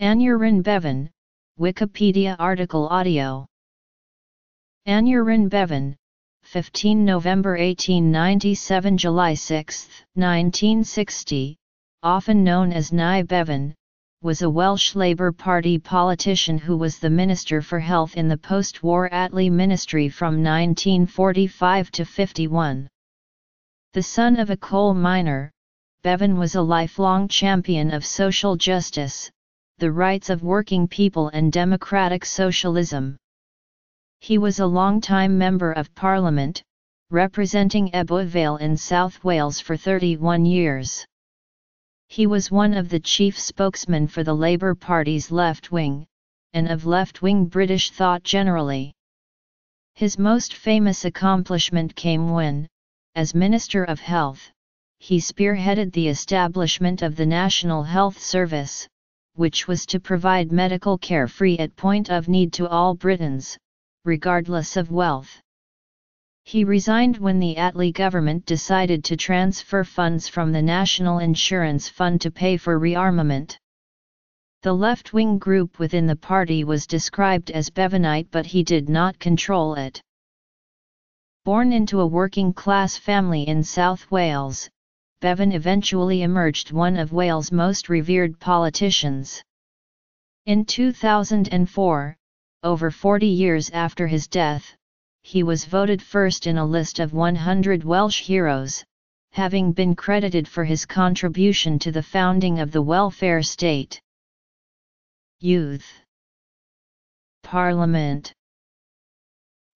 Aneurin Bevan, Wikipedia article audio. Aneurin Bevan, 15 November 1897 July 6, 1960, often known as Nye Bevan, was a Welsh Labour Party politician who was the Minister for Health in the post-war Attlee ministry from 1945 to 51. The son of a coal miner, Bevan was a lifelong champion of social justice, the rights of working people and democratic socialism. He was a long-time Member of Parliament, representing Ebbw Vale in South Wales for 31 years. He was one of the chief spokesmen for the Labour Party's left wing, and of left-wing British thought generally. His most famous accomplishment came when, as Minister of Health, he spearheaded the establishment of the National Health Service, which was to provide medical care free at point of need to all Britons, regardless of wealth. He resigned when the Attlee government decided to transfer funds from the National Insurance Fund to pay for rearmament. The left-wing group within the party was described as Bevanite but he did not control it. Born into a working-class family in South Wales, Bevan eventually emerged one of Wales' most revered politicians. In 2004, over 40 years after his death, he was voted first in a list of 100 Welsh heroes, having been credited for his contribution to the founding of the welfare state. Youth Parliament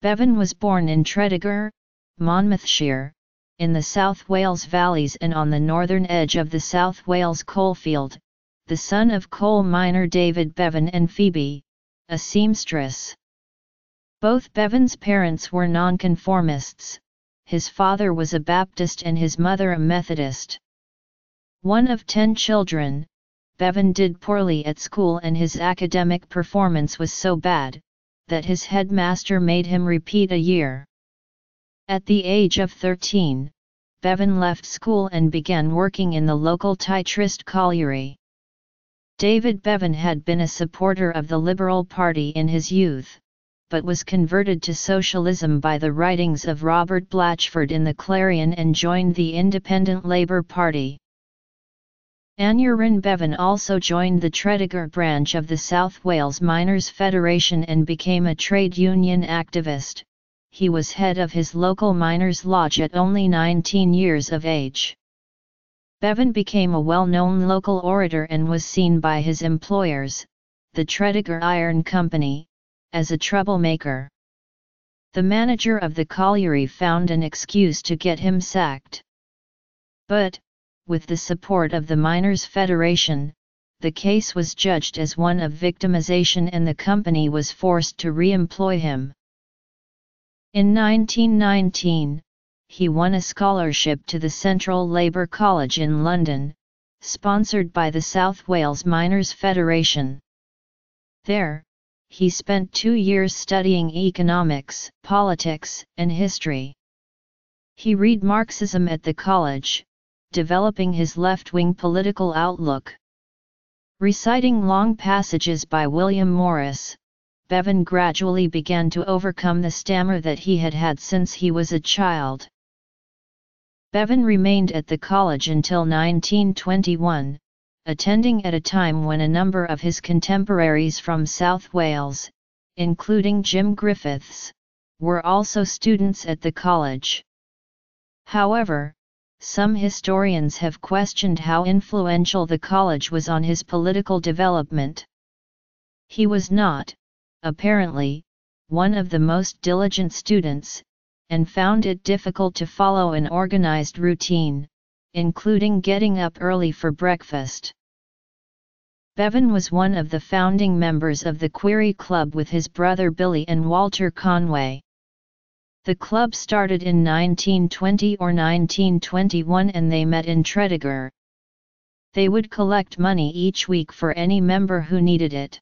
Bevan was born in Tredegar, Monmouthshire, in the South Wales valleys and on the northern edge of the South Wales coalfield, the son of coal miner David Bevan and Phoebe, a seamstress. Both Bevan's parents were nonconformists, his father was a Baptist and his mother a Methodist. One of ten children, Bevan did poorly at school and his academic performance was so bad, that his headmaster made him repeat a year. At the age of 13, Bevan left school and began working in the local Tytryst colliery. David Bevan had been a supporter of the Liberal Party in his youth, but was converted to socialism by the writings of Robert Blatchford in the Clarion and joined the Independent Labour Party. Aneurin Bevan also joined the Tredegar branch of the South Wales Miners' Federation and became a trade union activist. He was head of his local miners' lodge at only 19 years of age. Bevan became a well-known local orator and was seen by his employers, the Tredegar Iron Company, as a troublemaker. The manager of the colliery found an excuse to get him sacked. But, with the support of the Miners' Federation, the case was judged as one of victimization and the company was forced to re-employ him. In 1919, he won a scholarship to the Central Labour College in London, sponsored by the South Wales Miners' Federation. There, he spent two years studying economics, politics, and history. He read Marxism at the college, developing his left-wing political outlook. Reciting long passages by William Morris, Bevan gradually began to overcome the stammer that he had had since he was a child. Bevan remained at the college until 1921, attending at a time when a number of his contemporaries from South Wales, including Jim Griffiths, were also students at the college. However, some historians have questioned how influential the college was on his political development. He was not, apparently, one of the most diligent students, and found it difficult to follow an organized routine, including getting up early for breakfast. Bevan was one of the founding members of the Query Club with his brother Billy and Walter Conway. The club started in 1920 or 1921 and they met in Tredegar. They would collect money each week for any member who needed it.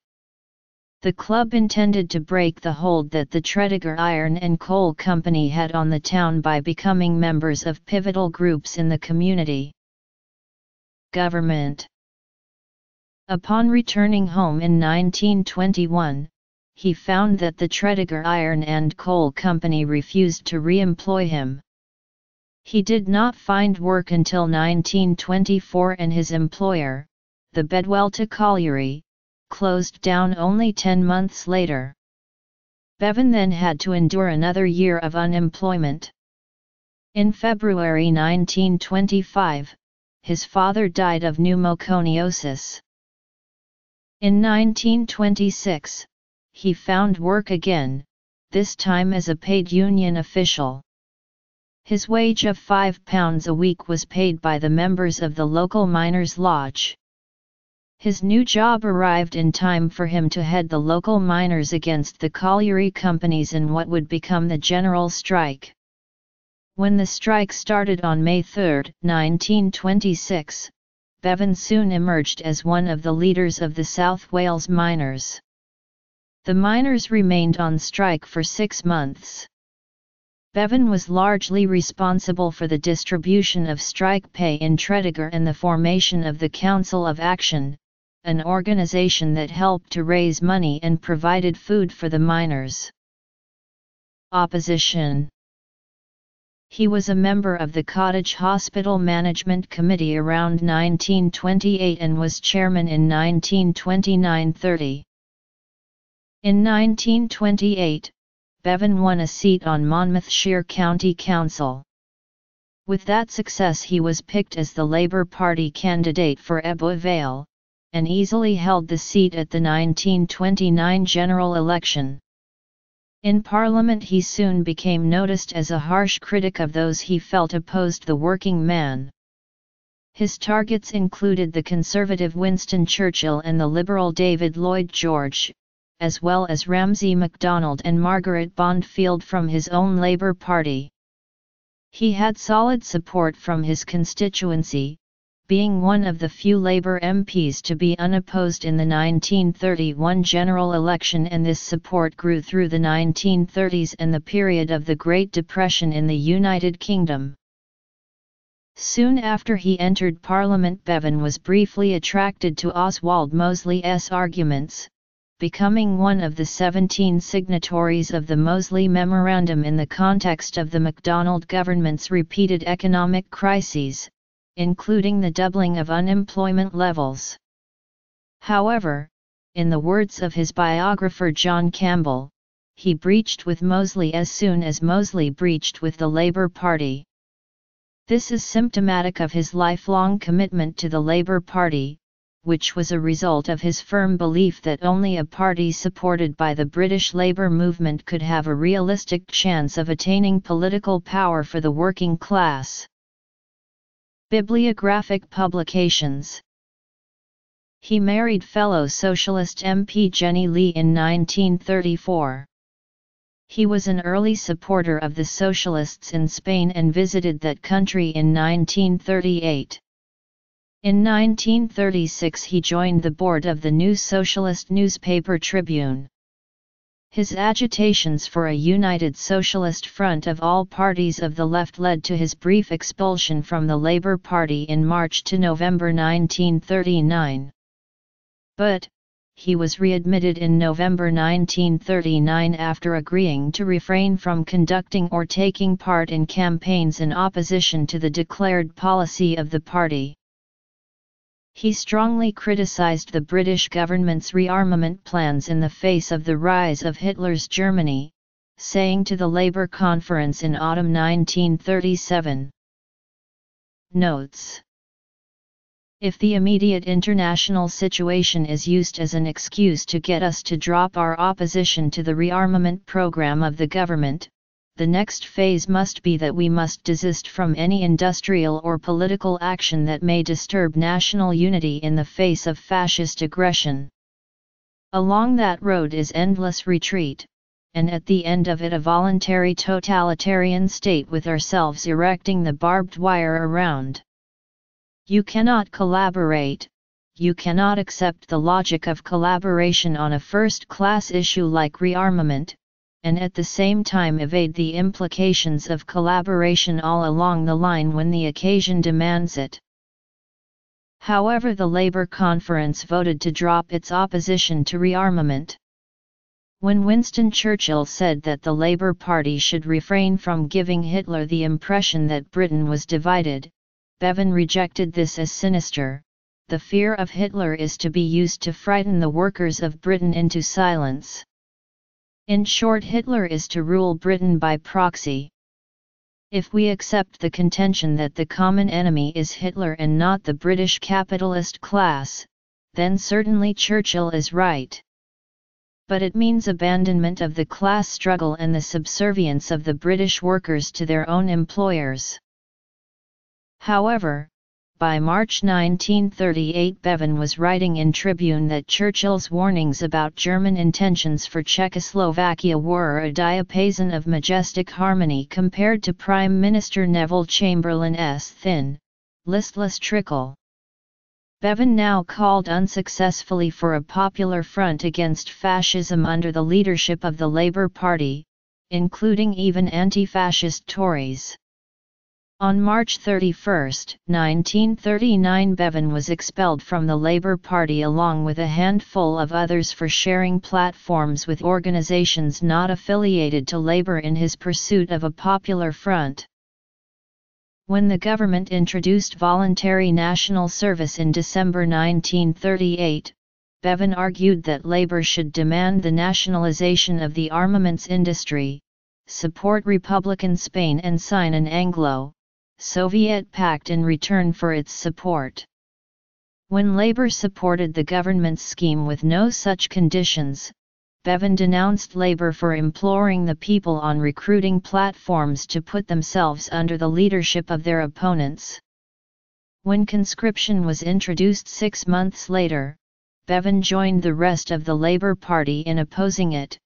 The club intended to break the hold that the Tredegar Iron and Coal Company had on the town by becoming members of pivotal groups in the community. Government Upon returning home in 1921, he found that the Tredegar Iron and Coal Company refused to re-employ him. He did not find work until 1924 and his employer, the Bedwellty Colliery, closed down only 10 months later. Bevan then had to endure another year of unemployment. In February 1925, his father died of pneumoconiosis. In 1926, he found work again, this time as a paid union official. His wage of £5 a week was paid by the members of the local miners' lodge. His new job arrived in time for him to head the local miners against the colliery companies in what would become the general strike. When the strike started on May 3, 1926, Bevan soon emerged as one of the leaders of the South Wales miners. The miners remained on strike for six months. Bevan was largely responsible for the distribution of strike pay in Tredegar and the formation of the Council of Action, an organization that helped to raise money and provided food for the miners. Opposition he was a member of the Cottage Hospital Management Committee around 1928 and was chairman in 1929-30. In 1928, Bevan won a seat on Monmouthshire County Council. With that success he was picked as the Labour Party candidate for Ebbw Vale, and easily held the seat at the 1929 general election. In Parliament he soon became noticed as a harsh critic of those he felt opposed the working man. His targets included the conservative Winston Churchill and the liberal David Lloyd George, as well as Ramsay MacDonald and Margaret Bondfield from his own Labour Party. He had solid support from his constituency, being one of the few Labour MPs to be unopposed in the 1931 general election and this support grew through the 1930s and the period of the Great Depression in the United Kingdom. Soon after he entered Parliament Bevan was briefly attracted to Oswald Mosley's arguments, becoming one of the 17 signatories of the Mosley Memorandum in the context of the MacDonald government's repeated economic crises, including the doubling of unemployment levels. However, in the words of his biographer John Campbell, he breached with Mosley as soon as Mosley breached with the Labour Party. This is symptomatic of his lifelong commitment to the Labour Party, which was a result of his firm belief that only a party supported by the British Labour movement could have a realistic chance of attaining political power for the working class. Bibliographic publications He married fellow socialist MP Jenny Lee in 1934. He was an early supporter of the socialists in Spain and visited that country in 1938. In 1936 he joined the board of the new socialist newspaper Tribune. His agitations for a united socialist front of all parties of the left led to his brief expulsion from the Labour Party in March to November 1939. But, he was readmitted in November 1939 after agreeing to refrain from conducting or taking part in campaigns in opposition to the declared policy of the party. He strongly criticized the British government's rearmament plans in the face of the rise of Hitler's Germany, saying to the Labour Conference in autumn 1937. Notes If the immediate international situation is used as an excuse to get us to drop our opposition to the rearmament program of the government, the next phase must be that we must desist from any industrial or political action that may disturb national unity in the face of fascist aggression. Along that road is endless retreat, and at the end of it a voluntary totalitarian state with ourselves erecting the barbed wire around. You cannot collaborate, you cannot accept the logic of collaboration on a first-class issue like rearmament, and at the same time evade the implications of collaboration all along the line when the occasion demands it. However the Labour Conference voted to drop its opposition to rearmament. When Winston Churchill said that the Labour Party should refrain from giving Hitler the impression that Britain was divided, Bevan rejected this as sinister. The fear of Hitler is to be used to frighten the workers of Britain into silence. In short Hitler is to rule Britain by proxy. If we accept the contention that the common enemy is Hitler and not the British capitalist class, then certainly Churchill is right. But it means abandonment of the class struggle and the subservience of the British workers to their own employers. However, by March 1938 Bevan was writing in Tribune that Churchill's warnings about German intentions for Czechoslovakia were a diapason of majestic harmony compared to Prime Minister Neville Chamberlain's thin, listless trickle. Bevan now called unsuccessfully for a popular front against fascism under the leadership of the Labour Party, including even anti-fascist Tories. On March 31, 1939 Bevan was expelled from the Labour Party along with a handful of others for sharing platforms with organisations not affiliated to Labour in his pursuit of a popular front. When the government introduced voluntary national service in December 1938, Bevan argued that Labour should demand the nationalisation of the armaments industry, support Republican Spain and sign an Anglo, Soviet pact in return for its support. When Labour supported the government's scheme with no such conditions, Bevan denounced Labour for imploring the people on recruiting platforms to put themselves under the leadership of their opponents. When conscription was introduced six months later, Bevan joined the rest of the Labour Party in opposing it,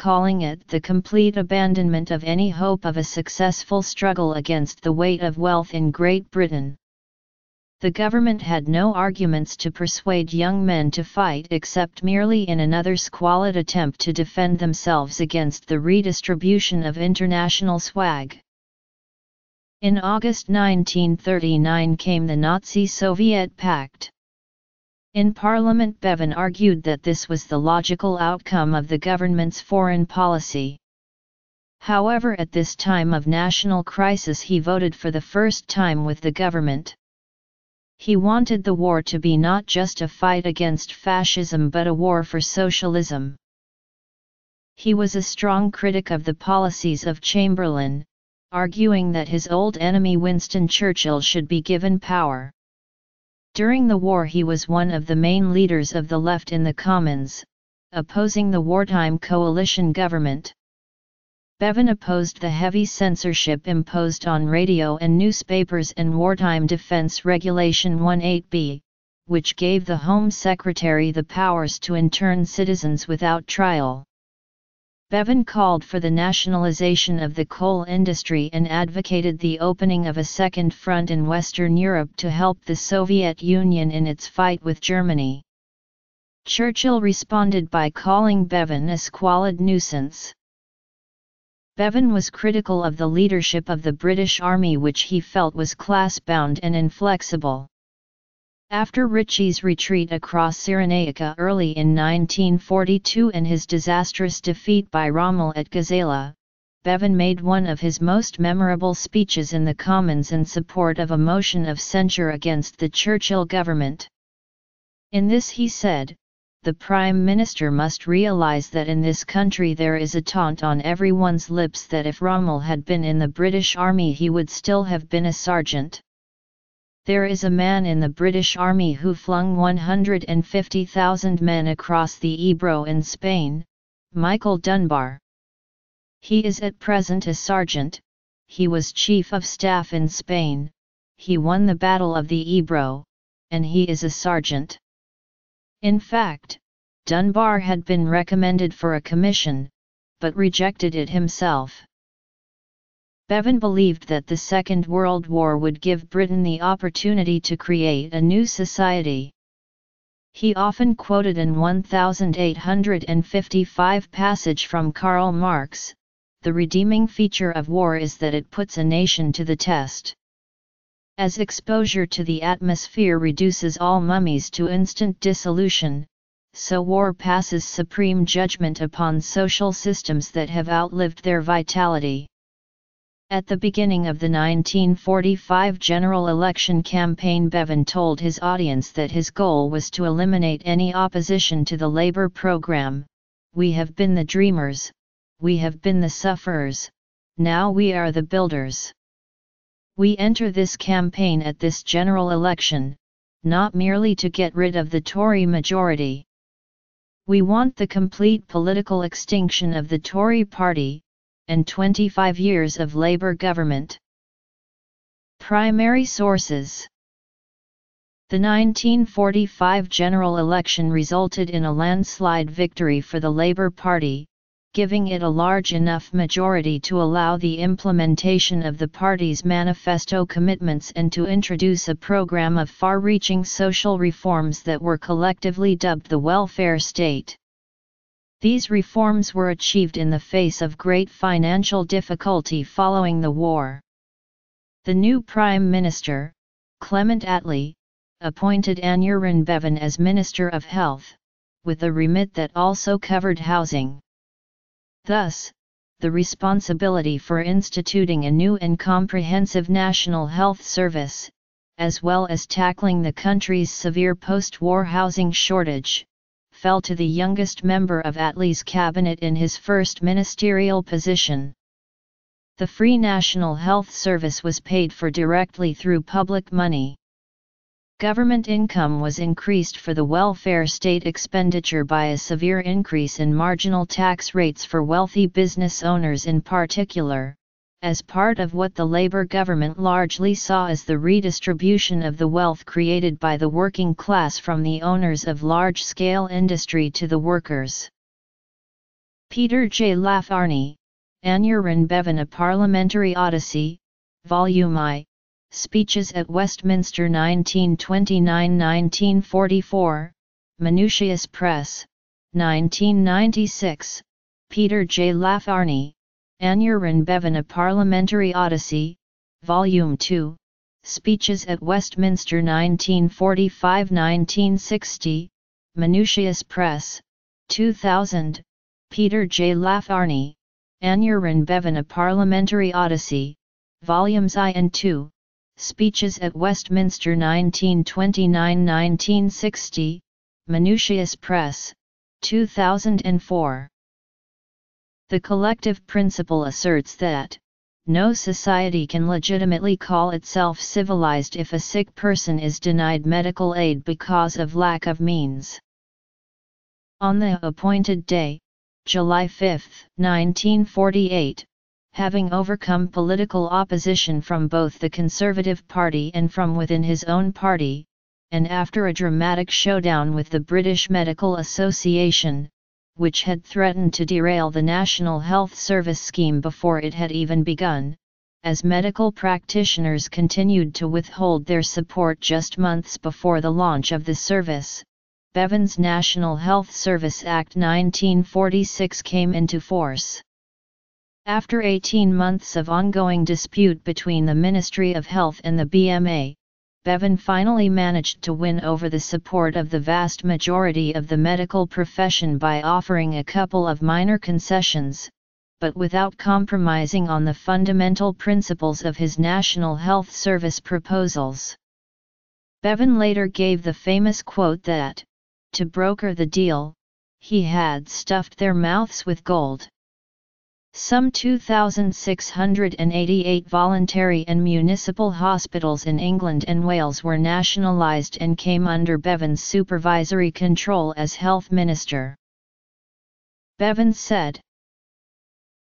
calling it the complete abandonment of any hope of a successful struggle against the weight of wealth in Great Britain. The government had no arguments to persuade young men to fight except merely in another squalid attempt to defend themselves against the redistribution of international swag. In August 1939 came the Nazi-Soviet Pact. In Parliament Bevan argued that this was the logical outcome of the government's foreign policy. However at this time of national crisis he voted for the first time with the government. He wanted the war to be not just a fight against fascism but a war for socialism. He was a strong critic of the policies of Chamberlain, arguing that his old enemy Winston Churchill should be given power. During the war he was one of the main leaders of the left in the Commons, opposing the wartime coalition government. Bevan opposed the heavy censorship imposed on radio and newspapers and Wartime Defense Regulation 18b, which gave the Home Secretary the powers to intern citizens without trial. Bevan called for the nationalization of the coal industry and advocated the opening of a second front in Western Europe to help the Soviet Union in its fight with Germany. Churchill responded by calling Bevan a squalid nuisance. Bevan was critical of the leadership of the British Army which he felt was class-bound and inflexible. After Ritchie's retreat across Cyrenaica early in 1942 and his disastrous defeat by Rommel at Gazala, Bevan made one of his most memorable speeches in the Commons in support of a motion of censure against the Churchill government. In this he said, the Prime Minister must realise that in this country there is a taunt on everyone's lips that if Rommel had been in the British Army he would still have been a sergeant. There is a man in the British Army who flung 150,000 men across the Ebro in Spain, Michael Dunbar. He is at present a sergeant, he was chief of staff in Spain, he won the Battle of the Ebro, and he is a sergeant. In fact, Dunbar had been recommended for a commission, but rejected it himself. Bevan believed that the Second World War would give Britain the opportunity to create a new society. He often quoted an 1855 passage from Karl Marx, the redeeming feature of war is that it puts a nation to the test. As exposure to the atmosphere reduces all mummies to instant dissolution, so war passes supreme judgment upon social systems that have outlived their vitality. At the beginning of the 1945 general election campaign Bevan told his audience that his goal was to eliminate any opposition to the Labour program, we have been the dreamers, we have been the sufferers, now we are the builders. We enter this campaign at this general election, not merely to get rid of the Tory majority. We want the complete political extinction of the Tory party, and 25 years of Labour government. Primary sources The 1945 general election resulted in a landslide victory for the Labour Party, giving it a large enough majority to allow the implementation of the party's manifesto commitments and to introduce a program of far-reaching social reforms that were collectively dubbed the welfare state. These reforms were achieved in the face of great financial difficulty following the war. The new Prime Minister, Clement Attlee, appointed Aneurin Bevan as Minister of Health, with a remit that also covered housing. Thus, the responsibility for instituting a new and comprehensive national health service, as well as tackling the country's severe post-war housing shortage, fell to the youngest member of Attlee's cabinet in his first ministerial position. The free National Health Service was paid for directly through public money. Government income was increased for the welfare state expenditure by a severe increase in marginal tax rates for wealthy business owners in particular, as part of what the Labour government largely saw as the redistribution of the wealth created by the working class from the owners of large-scale industry to the workers. Peter J. Laugharne, Aneurin Bevan A Parliamentary Odyssey, Volume I, Speeches at Westminster 1929-1944, Manutius Press, 1996, Peter J. Laugharne, Aneurin Bevan A Parliamentary Odyssey, Volume 2, Speeches at Westminster 1945-1960, Manutius Press, 2000, Peter J. Laugharne, Aneurin Bevan A Parliamentary Odyssey, Volumes I and II, Speeches at Westminster 1929-1960, Manutius Press, 2004. The collective principle asserts that, no society can legitimately call itself civilized if a sick person is denied medical aid because of lack of means. On the appointed day, July 5, 1948, having overcome political opposition from both the Conservative Party and from within his own party, and after a dramatic showdown with the British Medical Association, which had threatened to derail the National Health Service scheme before it had even begun, as medical practitioners continued to withhold their support just months before the launch of the service. Bevan's National Health Service Act 1946 came into force. After 18 months of ongoing dispute between the Ministry of Health and the BMA, Bevan finally managed to win over the support of the vast majority of the medical profession by offering a couple of minor concessions, but without compromising on the fundamental principles of his National Health Service proposals. Bevan later gave the famous quote that, to broker the deal, he had stuffed their mouths with gold. Some 2,688 voluntary and municipal hospitals in England and Wales were nationalised and came under Bevan's supervisory control as Health Minister. Bevan said,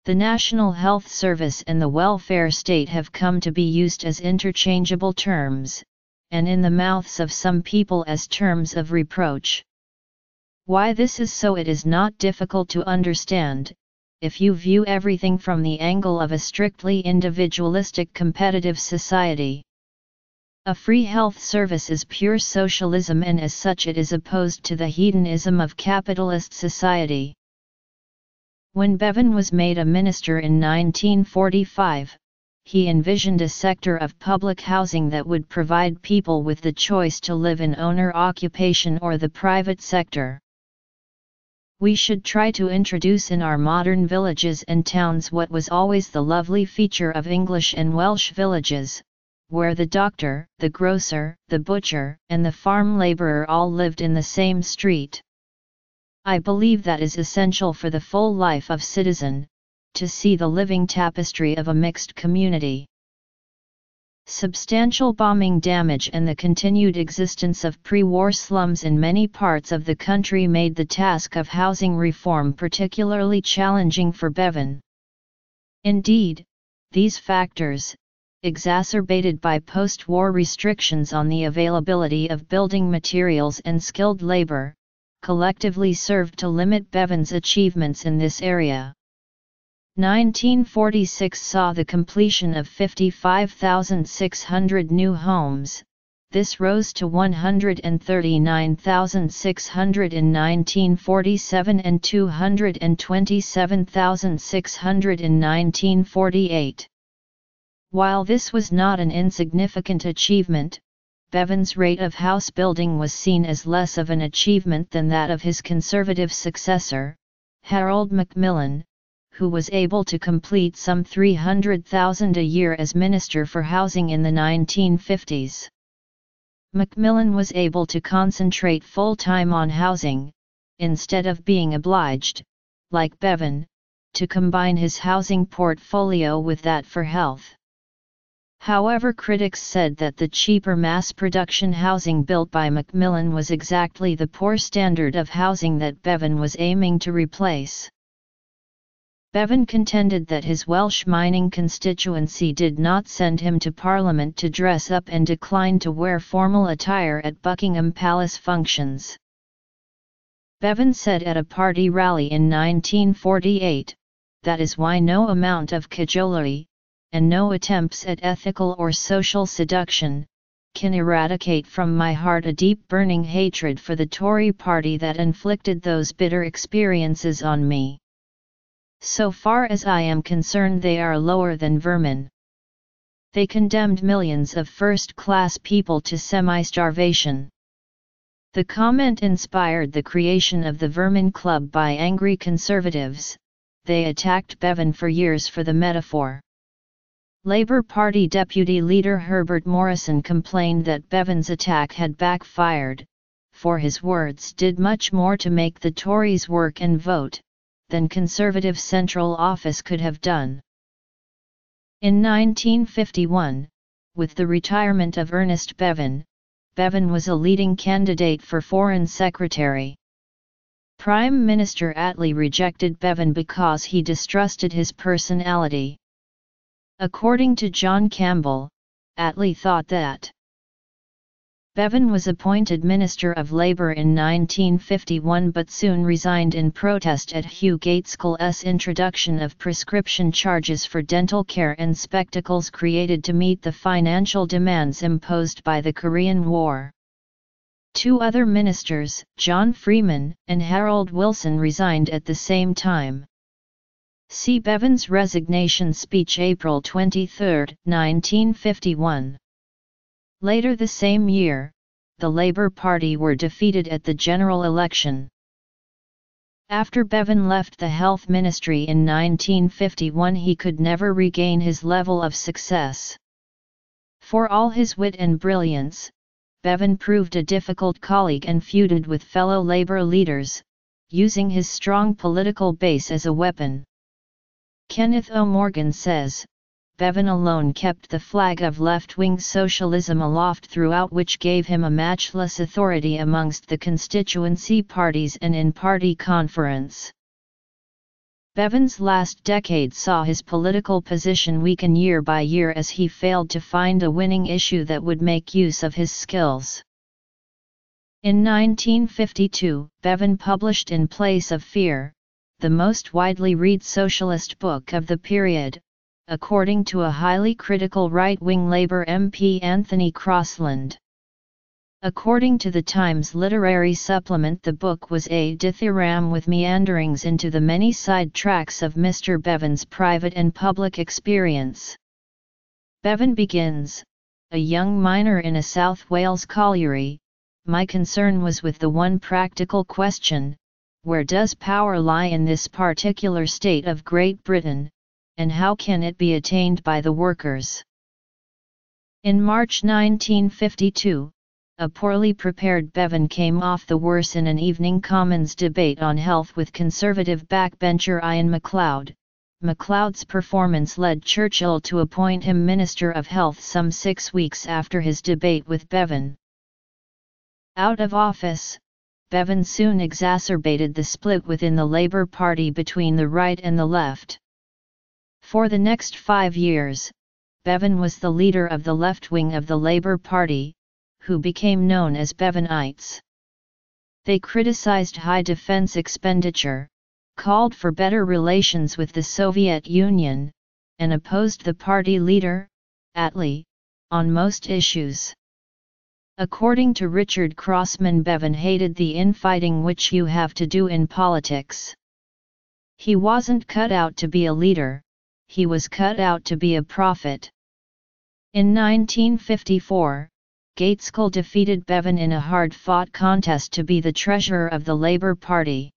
The National Health Service and the welfare state have come to be used as interchangeable terms, and in the mouths of some people as terms of reproach. Why this is so it is not difficult to understand, if you view everything from the angle of a strictly individualistic competitive society. A free health service is pure socialism and as such it is opposed to the hedonism of capitalist society. When Bevan was made a minister in 1945, he envisioned a sector of public housing that would provide people with the choice to live in owner occupation or the private sector. We should try to introduce in our modern villages and towns what was always the lovely feature of English and Welsh villages, where the doctor, the grocer, the butcher, and the farm laborer all lived in the same street. I believe that is essential for the full life of citizen, to see the living tapestry of a mixed community. Substantial bombing damage and the continued existence of pre-war slums in many parts of the country made the task of housing reform particularly challenging for Bevan. Indeed, these factors, exacerbated by post-war restrictions on the availability of building materials and skilled labor, collectively served to limit Bevan's achievements in this area. 1946 saw the completion of 55,600 new homes, this rose to 139,600 in 1947 and 227,600 in 1948. While this was not an insignificant achievement, Bevan's rate of house building was seen as less of an achievement than that of his conservative successor, Harold Macmillan, who was able to complete some 300,000 a year as Minister for Housing in the 1950s. Macmillan was able to concentrate full-time on housing, instead of being obliged, like Bevan, to combine his housing portfolio with that for health. However critics said that the cheaper mass-production housing built by Macmillan was exactly the poor standard of housing that Bevan was aiming to replace. Bevan contended that his Welsh mining constituency did not send him to Parliament to dress up and declined to wear formal attire at Buckingham Palace functions. Bevan said at a party rally in 1948, that is why no amount of cajolery, and no attempts at ethical or social seduction, can eradicate from my heart a deep burning hatred for the Tory party that inflicted those bitter experiences on me. So far as I am concerned they are lower than vermin. They condemned millions of first-class people to semi-starvation. The comment inspired the creation of the Vermin Club by angry conservatives, they attacked Bevan for years for the metaphor. Labour Party Deputy Leader Herbert Morrison complained that Bevan's attack had backfired, for his words did much more to make the Tories work and vote, than Conservative Central Office could have done. In 1951, with the retirement of Ernest Bevin, Bevan was a leading candidate for Foreign Secretary. Prime Minister Attlee rejected Bevan because he distrusted his personality. According to John Campbell, Attlee thought that Bevan was appointed Minister of Labour in 1951 but soon resigned in protest at Hugh Gaitskell's introduction of prescription charges for dental care and spectacles created to meet the financial demands imposed by the Korean War. Two other ministers, John Freeman and Harold Wilson resigned at the same time. See Bevan's resignation speech April 23, 1951. Later the same year, the Labour Party were defeated at the general election. After Bevan left the Health Ministry in 1951 he could never regain his level of success. For all his wit and brilliance, Bevan proved a difficult colleague and feuded with fellow Labour leaders, using his strong political base as a weapon. Kenneth O. Morgan says, Bevan alone kept the flag of left-wing socialism aloft throughout which gave him a matchless authority amongst the constituency parties and in party conference. Bevan's last decade saw his political position weaken year by year as he failed to find a winning issue that would make use of his skills. In 1952, Bevan published In Place of Fear, the most widely read socialist book of the period, according to a highly critical right-wing Labour MP Anthony Crosland. According to the Times literary supplement the book was a dithyramb with meanderings into the many side tracks of Mr. Bevan's private and public experience. Bevan begins, a young miner in a South Wales colliery, my concern was with the one practical question, where does power lie in this particular state of Great Britain, and how can it be attained by the workers? In March 1952, a poorly prepared Bevan came off the worse in an evening Commons debate on health with Conservative backbencher Ian MacLeod. MacLeod's performance led Churchill to appoint him Minister of Health some six weeks after his debate with Bevan. Out of office, Bevan soon exacerbated the split within the Labour Party between the right and the left. For the next five years, Bevan was the leader of the left wing of the Labour Party, who became known as Bevanites. They criticized high defense expenditure, called for better relations with the Soviet Union, and opposed the party leader, Attlee, on most issues. According to Richard Crossman Bevan hated the infighting which you have to do in politics. He wasn't cut out to be a leader, he was cut out to be a prophet. In 1954, Gaitskell defeated Bevan in a hard-fought contest to be the treasurer of the Labour Party.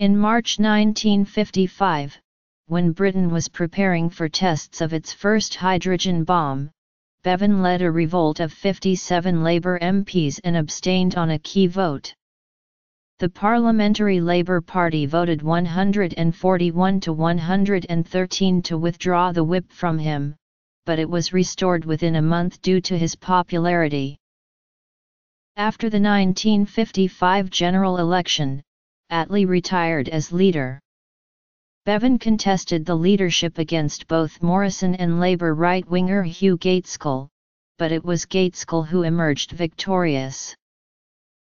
In March 1955, when Britain was preparing for tests of its first hydrogen bomb, Bevan led a revolt of 57 Labour MPs and abstained on a key vote the Parliamentary Labour Party voted 141 to 113 to withdraw the whip from him, but it was restored within a month due to his popularity. After the 1955 general election, Attlee retired as leader. Bevan contested the leadership against both Morrison and Labour right-winger Hugh Gaitskell, but it was Gaitskell who emerged victorious.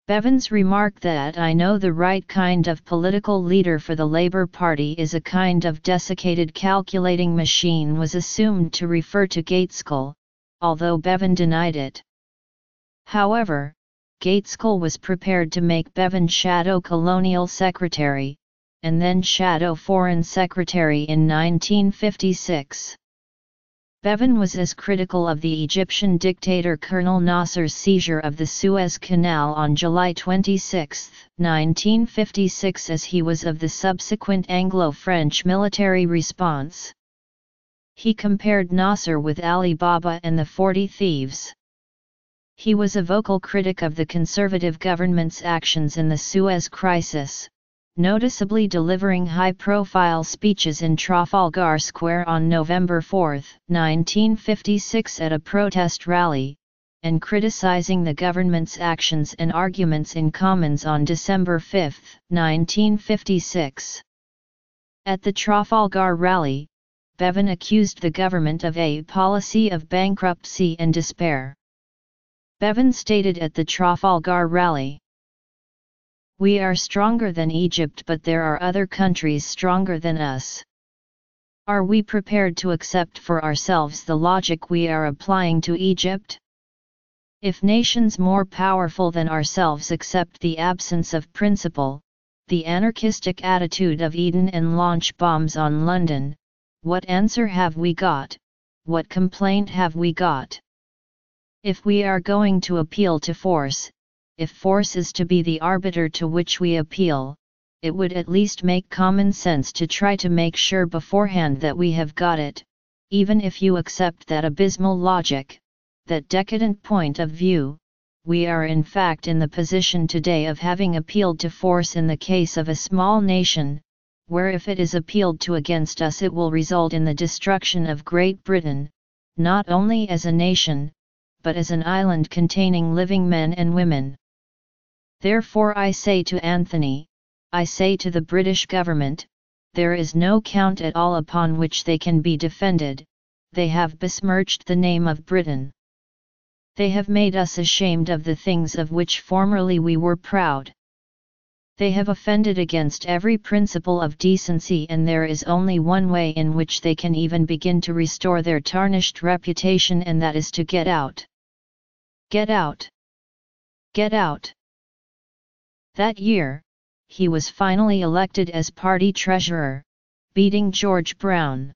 Bevans remarked that I know the right kind of political leader for the Labour Party is a kind of desiccated calculating machine was assumed to refer to Gaitskell, although Bevan denied it. However, Gaitskell was prepared to make Bevan Shadow Colonial Secretary, and then Shadow Foreign Secretary in 1956. Bevan was as critical of the Egyptian dictator Colonel Nasser's seizure of the Suez Canal on July 26, 1956 as he was of the subsequent Anglo-French military response. He compared Nasser with Ali Baba and the Forty Thieves. He was a vocal critic of the conservative government's actions in the Suez Crisis, noticeably delivering high-profile speeches in Trafalgar Square on November 4, 1956 at a protest rally, and criticizing the government's actions and arguments in Commons on December 5, 1956. At the Trafalgar rally, Bevan accused the government of a policy of bankruptcy and despair. Bevan stated at the Trafalgar rally, we are stronger than Egypt but there are other countries stronger than us. Are we prepared to accept for ourselves the logic we are applying to Egypt? If nations more powerful than ourselves accept the absence of principle, the anarchistic attitude of Eden and launch bombs on London, what answer have we got, what complaint have we got? If we are going to appeal to force, if force is to be the arbiter to which we appeal, it would at least make common sense to try to make sure beforehand that we have got it, even if you accept that abysmal logic, that decadent point of view, we are in fact in the position today of having appealed to force in the case of a small nation, where if it is appealed to against us it will result in the destruction of Great Britain, not only as a nation, but as an island containing living men and women. Therefore I say to Anthony, I say to the British government, there is no count at all upon which they can be defended, they have besmirched the name of Britain. They have made us ashamed of the things of which formerly we were proud. They have offended against every principle of decency and there is only one way in which they can even begin to restore their tarnished reputation and that is to get out. Get out! Get out! That year, he was finally elected as party treasurer, beating George Brown.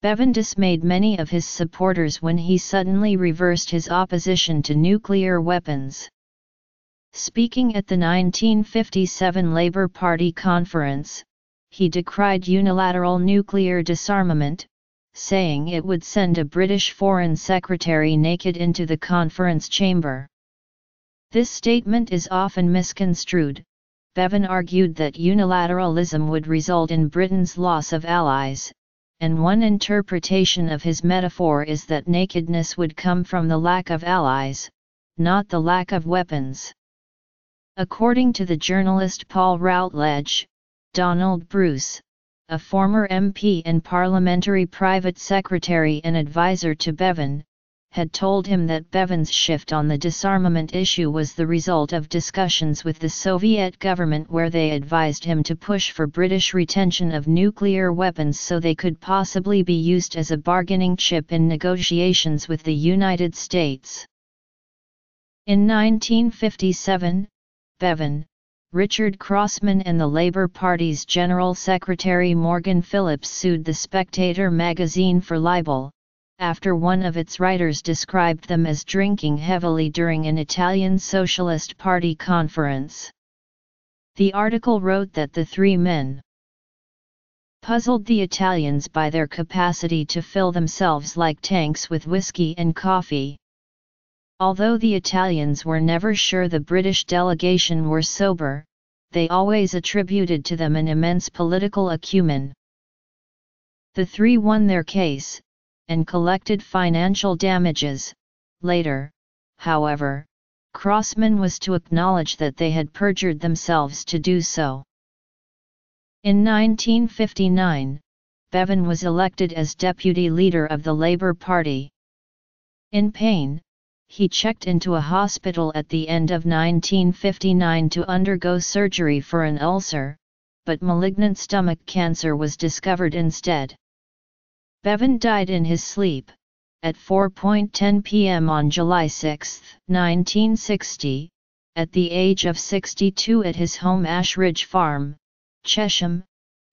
Bevan dismayed many of his supporters when he suddenly reversed his opposition to nuclear weapons. Speaking at the 1957 Labour Party conference, he decried unilateral nuclear disarmament, saying it would send a British Foreign Secretary naked into the conference chamber. This statement is often misconstrued. Bevan argued that unilateralism would result in Britain's loss of allies, and one interpretation of his metaphor is that nakedness would come from the lack of allies, not the lack of weapons. According to the journalist Paul Routledge, Donald Bruce, a former MP and parliamentary private secretary and advisor to Bevan, had told him that Bevan's shift on the disarmament issue was the result of discussions with the Soviet government where they advised him to push for British retention of nuclear weapons so they could possibly be used as a bargaining chip in negotiations with the United States. In 1957, Bevan, Richard Crossman and the Labour Party's General Secretary Morgan Phillips sued The Spectator magazine for libel, after one of its writers described them as drinking heavily during an Italian Socialist Party conference. The article wrote that the three men puzzled the Italians by their capacity to fill themselves like tanks with whiskey and coffee. Although the Italians were never sure the British delegation were sober, they always attributed to them an immense political acumen. The three won their case, and collected financial damages. Later, however, Crossman was to acknowledge that they had perjured themselves to do so. In 1959, Bevan was elected as deputy leader of the Labour Party. In pain, he checked into a hospital at the end of 1959 to undergo surgery for an ulcer, but malignant stomach cancer was discovered instead. Bevan died in his sleep, at 4.10 p.m. on July 6, 1960, at the age of 62 at his home Ashridge Farm, Chesham,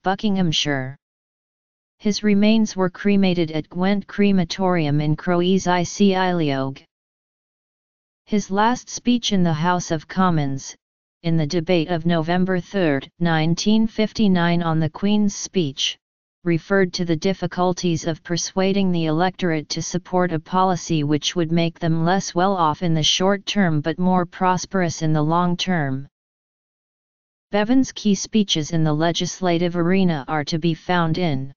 Buckinghamshire. His remains were cremated at Gwent Crematorium in Croes i Ceiliog. His last speech in the House of Commons, in the debate of November 3, 1959 on the Queen's speech, referred to the difficulties of persuading the electorate to support a policy which would make them less well off in the short term but more prosperous in the long term. Bevan's key speeches in the legislative arena are to be found in